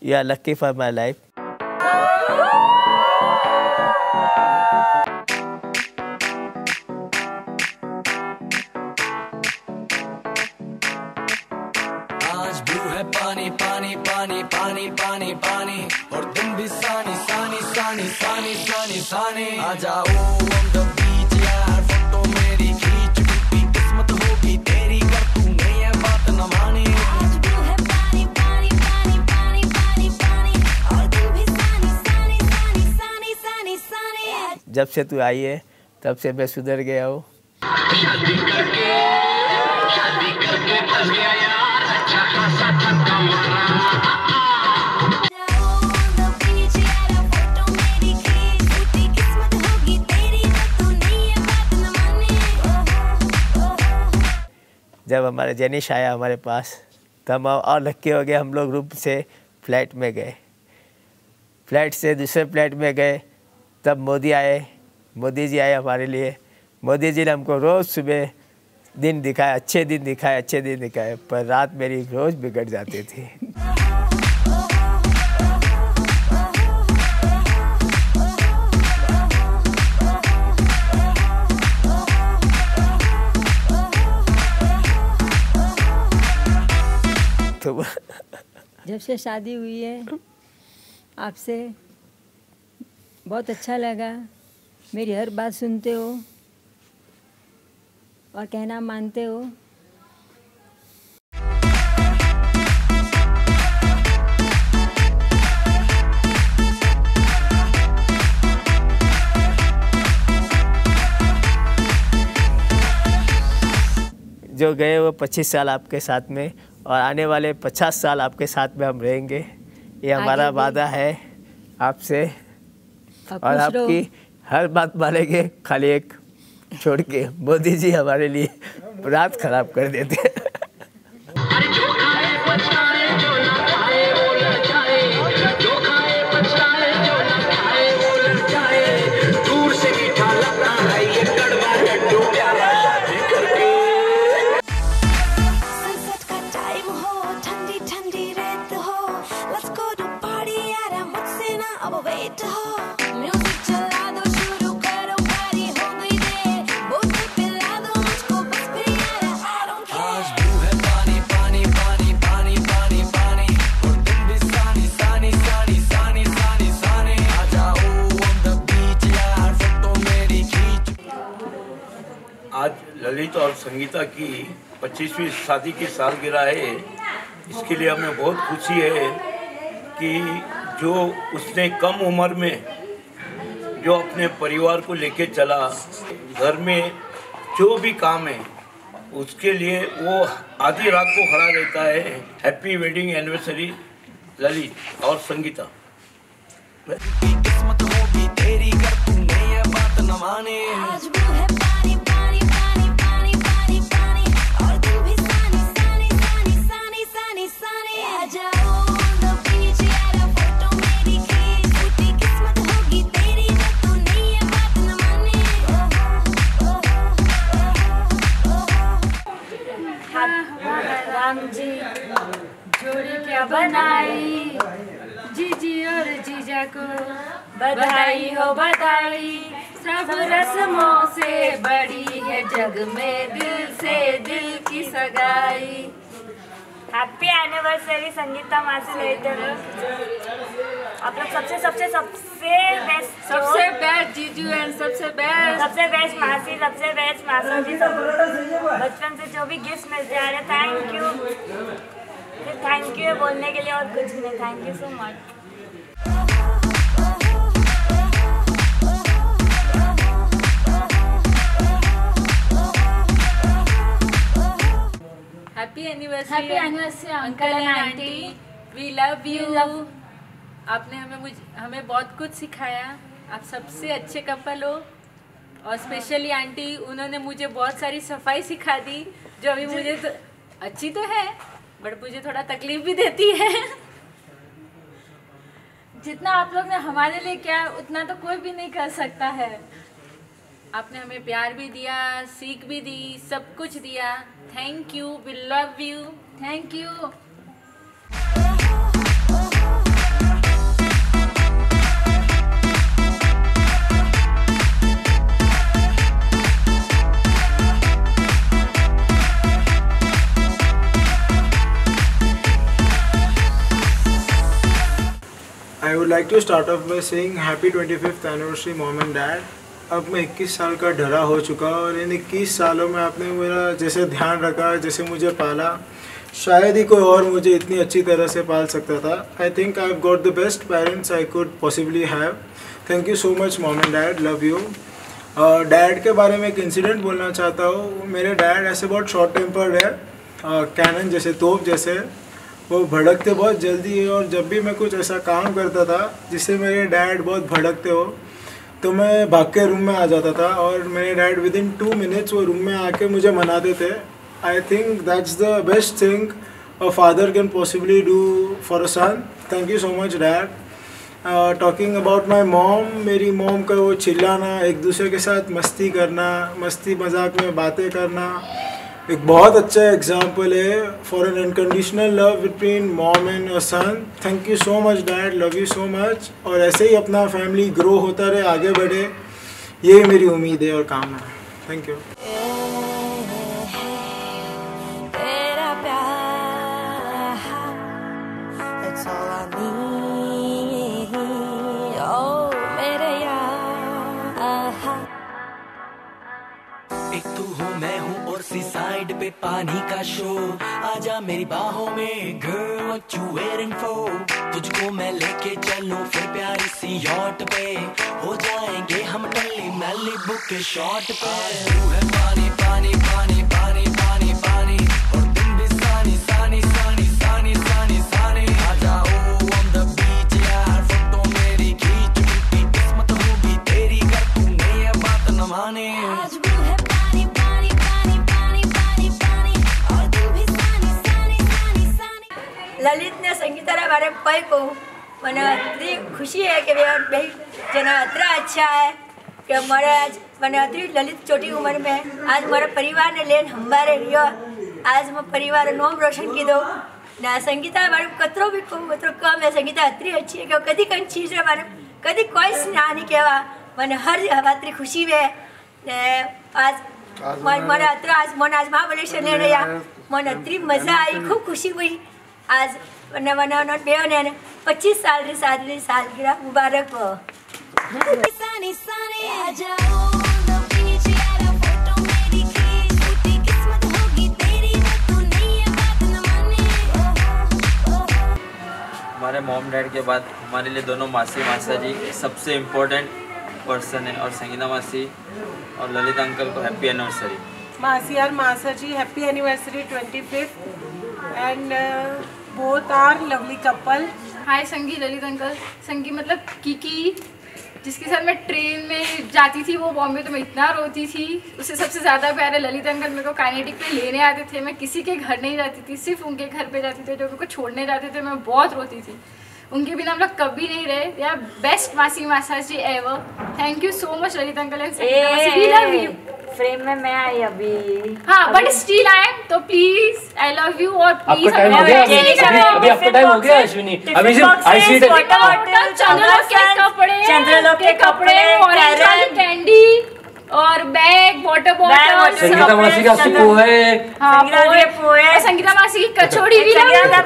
You are lucky for my life. है पानी पानी पानी पानी पानी पानी और तुम भी सानी सानी सानी सानी सानी सानी आ जाओ जब से तू आई है तब से मैं सुधर गया हूँ। मानी जब हमारा जेनिश आया हमारे पास तब हम और लक्की हो गए हम लोग रूप से फ्लैट में गए। फ्लैट से दूसरे फ्लैट में गए तब मोदी आए, मोदी जी आए हमारे लिए। मोदी जी ने हमको रोज़ सुबह दिन दिखाए, अच्छे दिन दिखाए, अच्छे दिन दिखाए, पर रात मेरी रोज़ बिगड़ जाती थी। तो जब से शादी हुई है, आपसे बहुत अच्छा लगा। मेरी हर बात सुनते हो और कहना मानते हो। जो गए वो पच्चीस साल आपके साथ में और आने वाले पचास साल आपके साथ में हम रहेंगे। ये हमारा वादा है आपसे। आप और आपकी हर बात मानेंगे खाली एक छोड़ के मोदी जी हमारे लिए रात खराब कर देते हैं। ललित और संगीता की 25वीं शादी की सालगिरह है। इसके लिए हमें बहुत खुशी है कि जो उसने कम उम्र में जो अपने परिवार को लेके चला घर में जो भी काम है उसके लिए वो आधी रात को खड़ा रहता है। हैप्पी वेडिंग एनिवर्सरी ललित और संगीता। किस्मत होगी तेरी कर तूने ये बात न मानी। क्या बनाई। जीजी और जीजा को बधाई हो बधाई। सब रस्मों से बड़ी है जग में दिल से दिल की सगाई। हॅपी अॅनिव्हर्सरी संगीता मासी लेटर आप लोग सबसे सबसे सबसे बेस्ट सबसे बेस्ट जीजू एंड सबसे बेस्ट सबसे बेस्ट मासी सबसे बेस्ट मासी जी सब। बचपन से जो भी गिफ्ट मिलते आ रहे थैंक यू थैंक यू बोलने के लिए और कुछ नहीं। Thank you so much happy anniversary Happy anniversary, uncle and aunty we love you आपने हमें मुझ हमें बहुत कुछ सिखाया। आप सबसे अच्छे कपल हो। और स्पेशली आंटी उन्होंने मुझे बहुत सारी सफ़ाई सिखा दी जो अभी मुझे तो अच्छी तो है। बट मुझे थोड़ा तकलीफ़ भी देती है। जितना आप लोग ने हमारे लिए किया, उतना तो कोई भी नहीं कर सकता है। आपने हमें प्यार भी दिया, सीख भी दी, सब कुछ दिया। Thank you we love you thank you I would like to start off by saying happy 25th anniversary, mom and dad. अब मैं 21 साल का डरा हो चुका और इन 21 सालों में आपने मेरा जैसे ध्यान रखा, जैसे मुझे पाला, शायद ही कोई और मुझे इतनी अच्छी तरह से पाल सकता था। I think I have got the best parents I could possibly have thank you so much mom and dad love you dad के बारे में एक इंसिडेंट बोलना चाहता हूँ। मेरे डैड ऐसे बहुत शॉर्ट टेम्पर्ड है कैनन जैसे तोप जैसे। वो भड़कते बहुत जल्दी और जब भी मैं कुछ ऐसा काम करता था, जिससे मेरे डैड बहुत भड़कते हो तो मैं भाग के रूम में आ जाता था और मेरे dad within two minutes वो रूम में आके मुझे मनाते थे। I think that's the best thing a father can possibly do for a son thank you so much dad talking about my mom मेरी मॉम का वो चिल्लाना, एक दूसरे के साथ मस्ती करना, मस्ती मज़ाक में बातें करना एक बहुत अच्छा एग्ज़ाम्पल है for an unconditional love between mom and son thank you so much dad love you so much और ऐसे ही अपना फैमिली ग्रो होता रहे, आगे बढ़े। यही मेरी उम्मीद है और कामना है। थैंक यू पानी का शो। आजा मेरी बाहों में, girl, what you waiting for? तुझको मैं लेके चलूँ फिर प्यारी सी यॉट पे। हो जाएँगे हम टल्ली मैली बुक के शॉट पे। तू है पानी पानी पानी સંગીતાના બારે કોઈ કહું મને એટલી ખુશી है कि मेरा भाई जना इतना अच्छा है कि हमारे आज मैंने अति ललित छोटी उम्र में आज हमारा परिवार ने लेन हमारे रियो आज मैं परिवार नाम रोशन की दो ना संगीता बारे में कतरो भी कहूँ कतरो कम है संगीता इतनी अच्छी है कि कदी कई चीज़ रे बारे में कदी कोई स्ना नहीं कहवा मैंने हर बात खुशी में ने आज मन मन अत्र आज मन आज महाबलेश्वर ले रहा मन अत्री मजा आई खूब खुशी हुई आज वना वना वना बेव ने पच्चीस साल री शादी सालगिरह मुबारक हो। सानी आ जाओ हमारे मॉम डैड के बाद हमारे लिए दोनों मासी मासा जी सबसे इम्पोर्टेंट पर्सन है और संगीता मासी और ललित अंकल को happy anniversary Masi and Masa ji, happy anniversary 25th and uh, both are lovely couple. Hi Sangi, Lalit uncle. संगी मतलब किकी, जिसके साथ मैं ट्रेन में जाती थी, वो बॉम्बे तो मैं इतना रोती थी। उससे सबसे ज़्यादा प्यारे ललित अंकल, मेरे को काइनेटिक पे लेने आते थे। मैं किसी के घर नहीं जाती थी, सिर्फ़ उनके घर पे जाती थी, जो मेरे को छोड़ने जाते थे, मैं बहुत रोती थी। उनके बिना हम लोग कभी नहीं रहे। Are best masi masa ji ever thank you so much Lalit uncle and love you frame में मैं आई अभी। हाँ बट स्टिल आई एम तो प्लीज़ आई लव यू और प्लीज़ आपका टाइम हो गया। अश्विनी अभी आपका टाइम हो गया अश्विनी। अभी सिर्फ़ आईसी चंद्रलोक के कपड़े चंद्रलोक के कपड़े, ऑरेंज वाली कैंडी और बैग वाटर बॉटल संगीता मासी का पोहे। हाँ संगीता पोहे। पोहे। संगीता मासी की कचौड़ी भी संगीता